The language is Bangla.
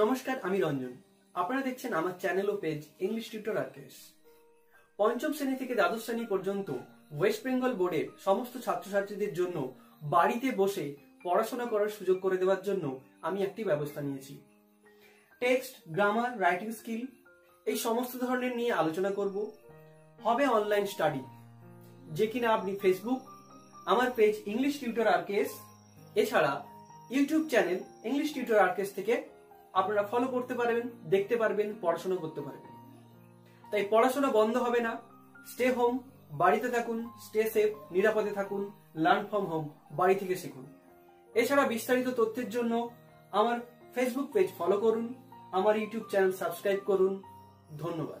নমস্কার, আমি রঞ্জন। আপনারা দেখছেন আমার চ্যানেল ও পেজ ইংলিশ টিউটর আর্কেস পঞ্চম শ্রেণি থেকে দ্বাদশ শ্রেণি পর্যন্ত ওয়েস্ট বেঙ্গল বোর্ডের সমস্ত ছাত্রছাত্রীদের জন্য বাড়িতে বসে পড়াশোনা করার সুযোগ করে দেওয়ার জন্য আমি একটি ব্যবস্থা নিয়েছি। টেক্সট গ্রামার রাইটিং স্কিল এই সমস্ত ধরনের নিয়ে আলোচনা করব। হবে অনলাইন স্টাডি যে কিনা আপনি ফেসবুক আমার পেজ ইংলিশ টিউটর আরকেএস এছাড়া YouTube channel English tutor RKS থেকে আপনারা ফলো করতে পারবেন, দেখতে পারবেন পড়াশোনা করতে পারবেন। তাই পড়াশোনা বন্ধ হবে না। স্টে হোম বাড়িতে থাকুন স্টে সেফ নিরাপদে থাকুন লার্ন ফ্রম হোম বাড়ি থেকে শিখুন। এছাড়া বিস্তারিত তথ্যের জন্য আমার ফেসবুক পেজ ফলো করুন, আমার ইউটিউব চ্যানেল সাবস্ক্রাইব করুন। ধন্যবাদ।